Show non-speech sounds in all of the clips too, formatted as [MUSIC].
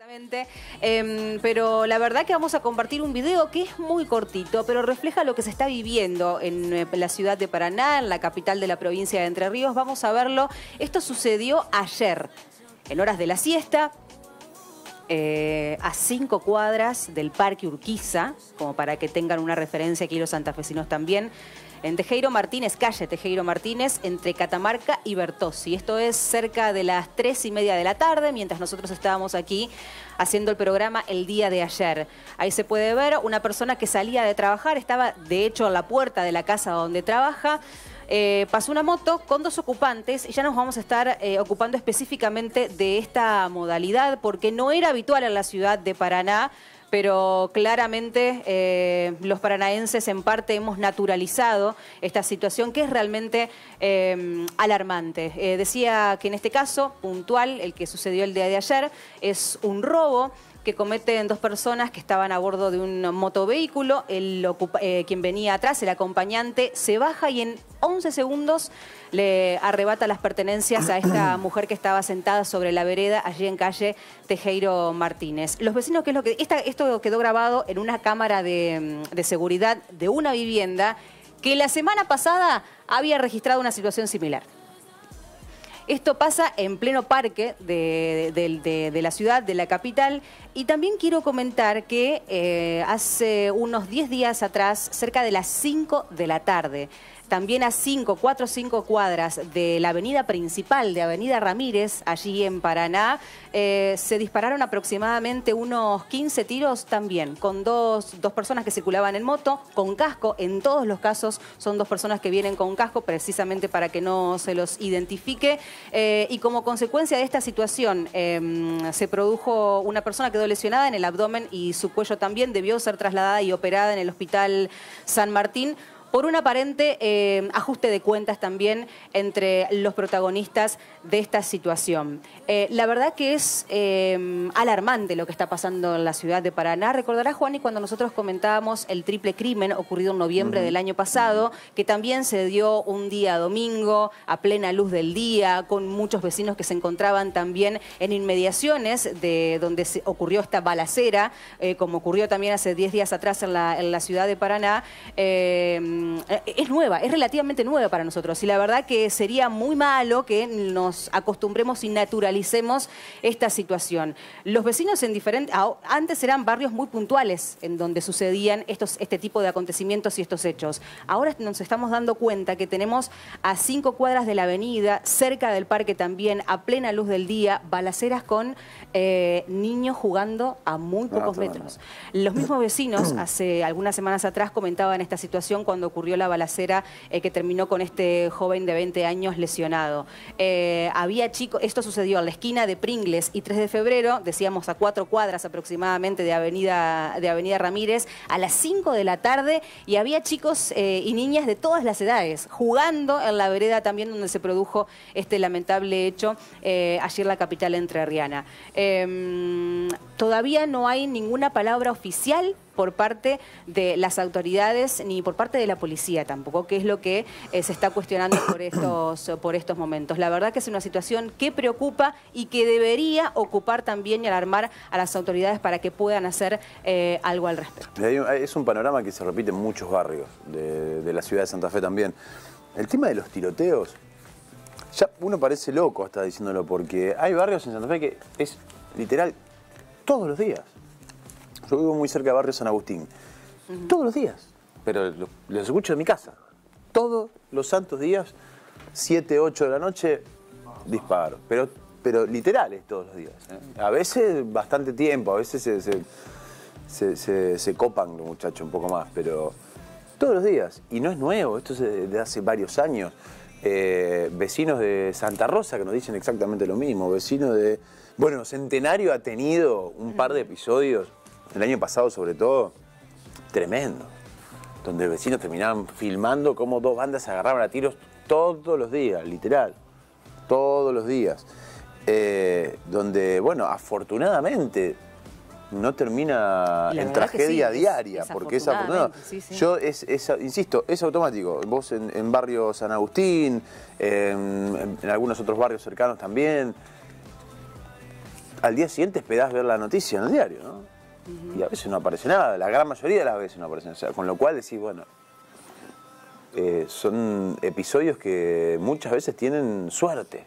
Exactamente, em, pero la verdad que vamos a compartir un video que es muy cortito, pero refleja lo que se está viviendo en eh, la ciudad de Paraná, en la capital de la provincia de Entre Ríos. Vamos a verlo. Esto sucedió ayer, en horas de la siesta, eh, a cinco cuadras del Parque Urquiza, como para que tengan una referencia aquí los santafesinos también en Tejero Martínez, calle Tejero Martínez, entre Catamarca y Bertossi. Esto es cerca de las tres y media de la tarde, mientras nosotros estábamos aquí haciendo el programa el día de ayer. Ahí se puede ver una persona que salía de trabajar, estaba de hecho a la puerta de la casa donde trabaja. Eh, pasó una moto con dos ocupantes y ya nos vamos a estar eh, ocupando específicamente de esta modalidad porque no era habitual en la ciudad de Paraná pero claramente eh, los paranaenses en parte hemos naturalizado esta situación que es realmente eh, alarmante. Eh, decía que en este caso, puntual, el que sucedió el día de ayer, es un robo que cometen dos personas que estaban a bordo de un motovehículo. El eh, quien venía atrás, el acompañante, se baja y en 11 segundos le arrebata las pertenencias a esta [CLEARS THROAT] mujer que estaba sentada sobre la vereda allí en calle Tejero Martínez. Los vecinos, ¿qué es lo que...? esto quedó grabado en una cámara de, de seguridad de una vivienda que la semana pasada había registrado una situación similar. Esto pasa en pleno parque de, la ciudad, de la capital. Y también quiero comentar que eh, hace unos 10 días atrás, cerca de las 5 de la tarde, también a 5, 4 o 5 cuadras de la avenida principal de Avenida Ramírez, allí en Paraná, eh, se dispararon aproximadamente unos 15 tiros también, con dos, dos, personas que circulaban en moto, con casco. En todos los casos son dos personas que vienen con casco, precisamente para que no se los identifique. Eh, y como consecuencia de esta situación, em, se produjo una persona que quedó lesionada en el abdomen y su cuello también debió ser trasladada y operada en el Hospital San Martín por un aparente eh, ajuste de cuentas también entre los protagonistas de esta situación. Eh, la verdad que es eh, alarmante lo que está pasando en la ciudad de Paraná. Recordará, Juan, y cuando nosotros comentábamos el triple crimen ocurrido en noviembre del año pasado, que también se dio un día domingo a plena luz del día, con muchos vecinos que se encontraban también en inmediaciones de donde se ocurrió esta balacera, como ocurrió también hace 10 días atrás en la, en la ciudad de Paraná. um, es nueva, es relativamente nueva para nosotros y la verdad que sería muy malo que nos acostumbremos y naturalicemos esta situación. Los vecinos en diferentes, antes eran barrios muy puntuales en donde sucedían estos, este tipo de acontecimientos y estos hechos. Ahora nos estamos dando cuenta que tenemos a cinco cuadras de la avenida, cerca del parque también, a plena luz del día, balaceras con eh, niños jugando a muy pocos metros. Los mismos vecinos [CLEARS THROAT] hace algunas semanas atrás comentaban esta situación cuando ocurrió la balacera eh, que terminó con este joven de 20 años lesionado. Eh, había chicos, esto sucedió en la esquina de Pringles y 3 de febrero, decíamos a cuatro cuadras aproximadamente de Avenida, de Avenida Ramírez, a las 5 de la tarde y había chicos eh, y niñas de todas las edades jugando en la vereda también donde se produjo este lamentable hecho ayer la capital entrerriana. Em, todavía no hay ninguna palabra oficial por parte de las autoridades ni por parte de la policía tampoco, que es lo que eh, se está cuestionando por [COUGHS] estos, por estos momentos. La verdad que es una situación que preocupa y que debería ocupar también y alarmar a las autoridades para que puedan hacer eh, algo al respecto. Es un panorama que se repite en muchos barrios de, de la ciudad de Santa Fe también. El tema de los tiroteos, ya uno parece loco hasta diciéndolo, porque hay barrios en Santa Fe que es literal todos los días. Yo vivo muy cerca de barrio San Agustín. Todos los días. Pero los escucho en mi casa. Todos los santos días, 7, 8 de la noche, disparo. Pero, pero literales todos los días. ¿eh? A veces bastante tiempo, a veces se, se, copan los muchachos un poco más, pero todos los días. Y no es nuevo, esto es de, hace varios años. Eh, vecinos de Santa Rosa que nos dicen exactamente lo mismo. Vecinos de. Bueno, Centenario ha tenido un par de episodios el año pasado sobre todo, tremendo, donde vecinos terminaban filmando cómo dos bandas se agarraban a tiros todos los días, literal, todos los días. Eh, donde, bueno, afortunadamente no termina en tragedia diaria, porque es afortunado. Yo, es, insisto, es automático. Vos en, barrio San Agustín, en algunos otros barrios cercanos también, al día siguiente esperás ver la noticia en el diario, ¿no? Y a veces no aparece nada, la gran mayoría de las veces no aparece nada. con lo cual decís, bueno, eh, son episodios que muchas veces tienen suerte.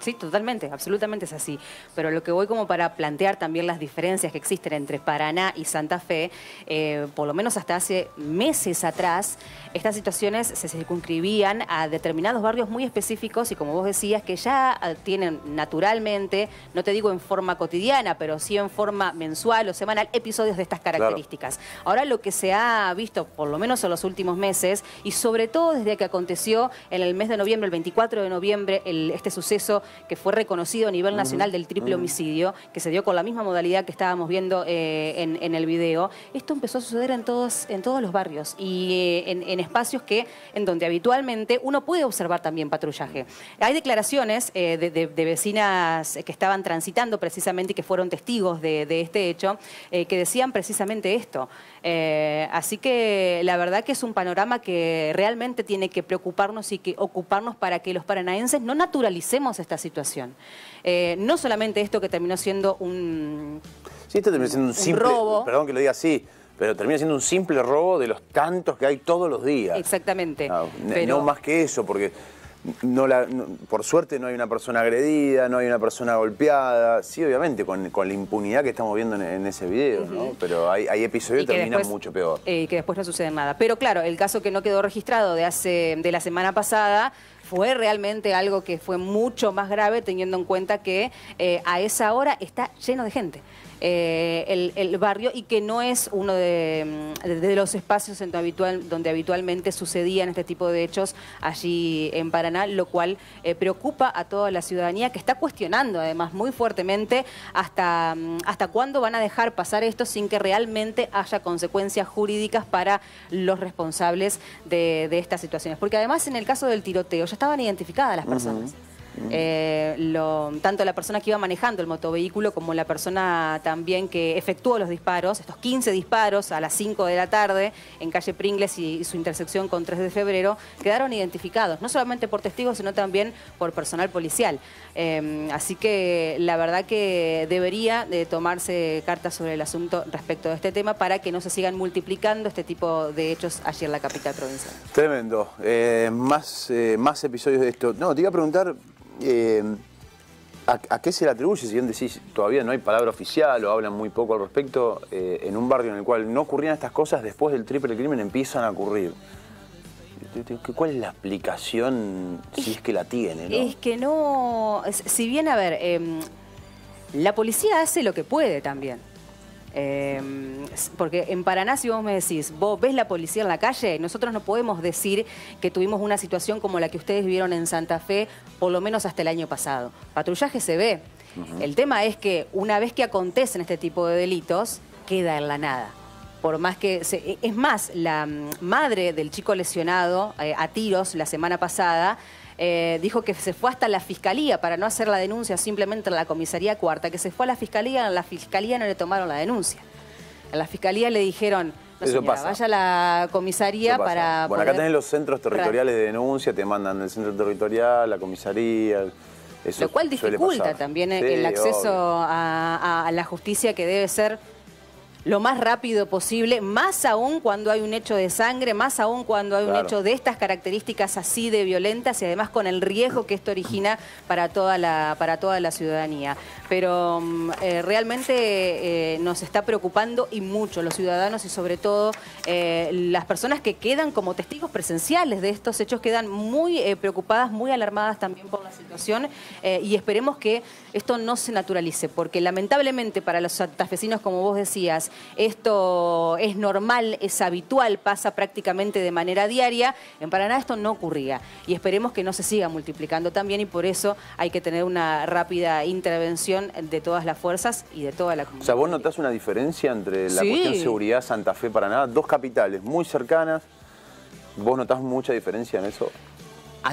Sí, totalmente, absolutamente es así. Pero lo que voy como para plantear también las diferencias que existen entre Paraná y Santa Fe, eh, por lo menos hasta hace meses atrás, estas situaciones se circunscribían a determinados barrios muy específicos y como vos decías, que ya ah, tienen naturalmente, no te digo en forma cotidiana, pero sí en forma mensual o semanal, episodios de estas características. Ahora lo que se ha visto, por lo menos en los últimos meses, y sobre todo desde que aconteció en el mes de noviembre, el 24 de noviembre, este suceso que fue reconocido a nivel nacional del triple homicidio, que se dio con la misma modalidad que estábamos viendo eh, en, el video, esto empezó a suceder en todos, en todos los barrios y eh, en, espacios que, en donde habitualmente uno puede observar también patrullaje. Hay declaraciones eh, de, vecinas que estaban transitando precisamente y que fueron testigos de, este hecho, que decían precisamente esto. así que la verdad que es un panorama que realmente tiene que preocuparnos y que ocuparnos para que los paranaenses no naturalicemos esta situación. Eh, no solamente esto que terminó siendo un. Sí, esto terminó siendo un, simple. Robo. Perdón que lo diga así. Pero termina siendo un simple robo de los tantos que hay todos los días. Exactamente. No, más que eso, porque no la, por suerte no hay una persona agredida, no hay una persona golpeada. Sí, obviamente, con, la impunidad que estamos viendo en, ese video, ¿no? Pero hay, episodios que terminan mucho peor. Y que después no sucede nada. Pero claro, el caso que no quedó registrado de, hace, de la semana pasada fue realmente algo que fue mucho más grave teniendo en cuenta que eh, a esa hora está lleno de gente. Eh, el, barrio y que no es uno de, mm, los espacios en habitual, donde habitualmente sucedían este tipo de hechos allí en Paraná, lo cual eh, preocupa a toda la ciudadanía que está cuestionando además muy fuertemente hasta, mm, hasta cuándo van a dejar pasar esto sin que realmente haya consecuencias jurídicas para los responsables de, estas situaciones. Porque además en el caso del tiroteo ya estaban identificadas las personas. Eh, tanto la persona que iba manejando el motovehículo como la persona también que efectuó los disparos, estos 15 disparos a las 5 de la tarde en calle Pringles y, su intersección con 3 de febrero, quedaron identificados, no solamente por testigos, sino también por personal policial. Eh, así que la verdad que debería de tomarse cartas sobre el asunto respecto de este tema para que no se sigan multiplicando este tipo de hechos allí en la capital provincial. Tremendo. Eh, más, más episodios de esto. No, te iba a preguntar, eh, ¿a, qué se le atribuye? Si bien decís todavía no hay palabra oficial o hablan muy poco al respecto, eh, en un barrio en el cual no ocurrían estas cosas, después del triple crimen empiezan a ocurrir. ¿Cuál es la explicación si es, que la tiene? Es que no. Si bien, a ver, em, la policía hace lo que puede también. Em, porque en Paraná, si vos me decís, vos ves la policía en la calle, nosotros no podemos decir que tuvimos una situación como la que ustedes vieron en Santa Fe, por lo menos hasta el año pasado. Patrullaje se ve. El tema es que una vez que acontecen este tipo de delitos, queda en la nada por más que... es más, la mm, madre del chico lesionado eh, a tiros la semana pasada eh, dijo que se fue hasta la fiscalía para no hacer la denuncia simplemente en la comisaría cuarta, que se fue a la fiscalía, en la fiscalía no le tomaron la denuncia. En la fiscalía le dijeron, no vaya a la comisaría para... Bueno, acá tenés los centros territoriales de denuncia, te mandan del centro territorial, la comisaría... Lo cual dificulta también el acceso a la justicia que debe ser lo más rápido posible, más aún cuando hay un hecho de sangre, más aún cuando hay un hecho de estas características así de violentas y además con el riesgo que esto origina para toda la, para toda la ciudadanía. Pero mm, eh, realmente eh, nos está preocupando y mucho los ciudadanos y sobre todo eh, las personas que quedan como testigos presenciales de estos hechos quedan muy preocupadas, muy alarmadas también por la situación y esperemos que esto no se naturalice, porque lamentablemente para los santafesinos, como vos decías, esto es normal, es habitual, pasa prácticamente de manera diaria. En Paraná esto no ocurría y esperemos que no se siga multiplicando también y por eso hay que tener una rápida intervención de todas las fuerzas y de toda la comunidad. O sea, ¿vos notás una diferencia entre la cuestión seguridad Santa Fe, Paraná? Dos capitales muy cercanas. ¿Vos notás mucha diferencia en eso?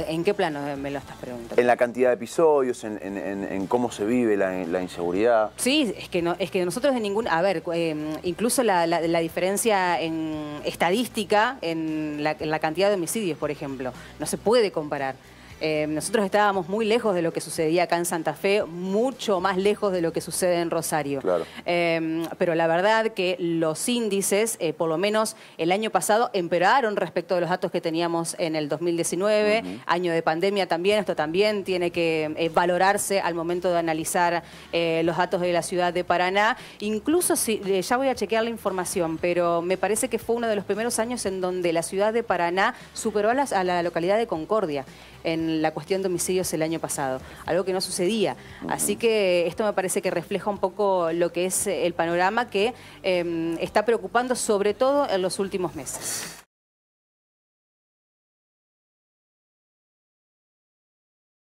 ¿En qué plano me lo estás preguntando? En la cantidad de episodios, en, cómo se vive la, inseguridad. Sí, es que, no, es que nosotros de ningún... A ver, em, incluso la, diferencia en estadística, en la, cantidad de homicidios, por ejemplo, no se puede comparar. Eh, nosotros estábamos muy lejos de lo que sucedía acá en Santa Fe, mucho más lejos de lo que sucede en Rosario. Claro. Eh, pero la verdad que los índices, eh, por lo menos el año pasado, empeoraron respecto de los datos que teníamos en el 2019, año de pandemia también, esto también tiene que valorarse al momento de analizar los datos de la ciudad de Paraná. Incluso si, ya voy a chequear la información, pero me parece que fue uno de los primeros años en donde la ciudad de Paraná superó a la localidad de Concordia en la cuestión de homicidios el año pasado, algo que no sucedía. Así que esto me parece que refleja un poco lo que es el panorama que em, está preocupando sobre todo en los últimos meses.